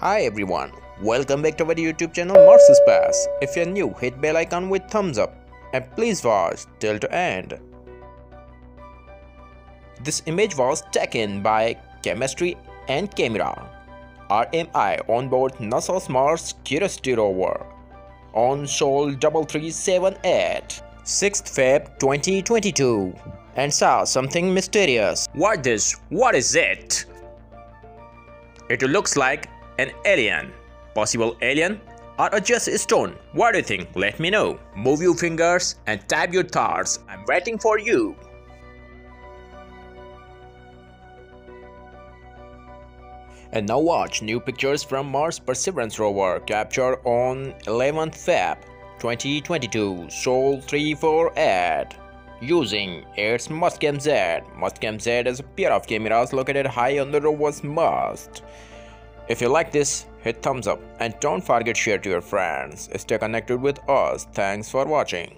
Hi everyone, welcome back to our YouTube channel Mars Space. If you're new, hit bell icon with thumbs up and please watch till to end. This image was taken by Chemistry and Camera RMI on board NASA's Mars Curiosity rover on Sol 3378 6th Feb 2022 and saw something mysterious. What is this? What is it? It looks like an alien. Possible alien or a just stone? What do you think? Let me know. Move your fingers and type your thoughts. I'm waiting for you. And now watch new pictures from Mars Perseverance rover captured on 11th Feb 2022 Sol 348 using its Mastcam Z. Mastcam Z is a pair of cameras located high on the rover's mast. If you like this, hit thumbs up and don't forget to share to your friends. Stay connected with us. Thanks for watching.